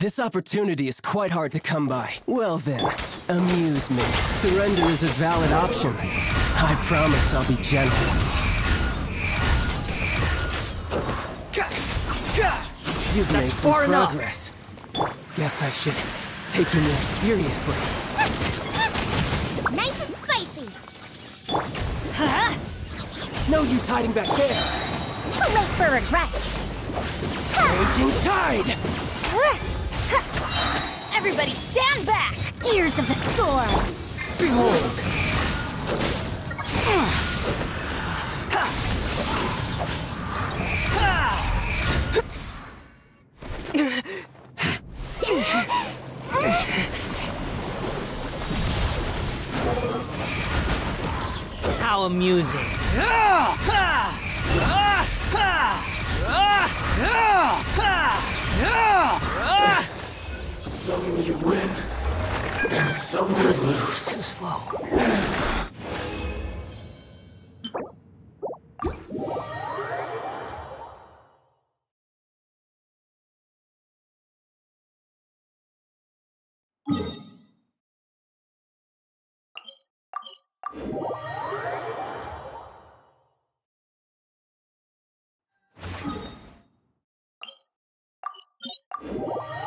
This opportunity is quite hard to come by. Well then, amuse me. Surrender is a valid option. I promise I'll be gentle. You've made some far enough. progress. Guess I should take you more seriously. Nice and spicy. No use hiding back there. Too late for regrets. Raging tide! Everybody stand back! Gears of the storm! Behold! How amusing. Ah! Ah! Ah! And you lose. Too slow. Out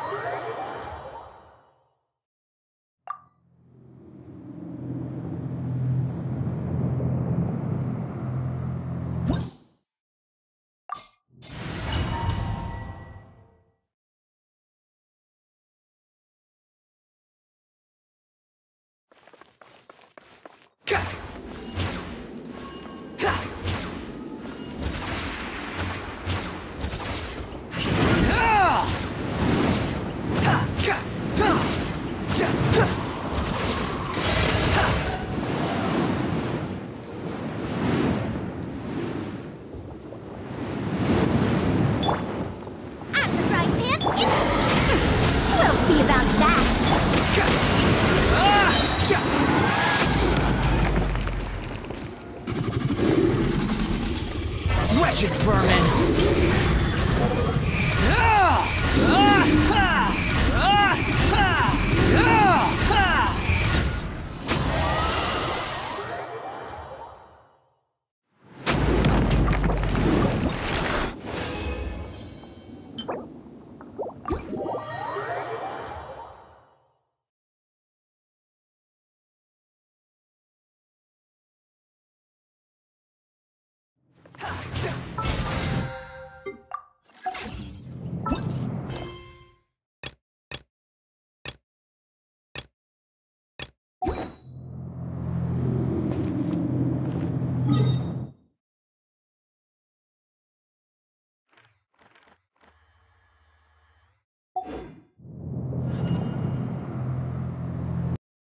Wretched vermin!